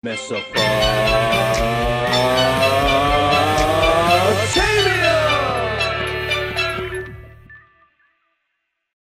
Messa a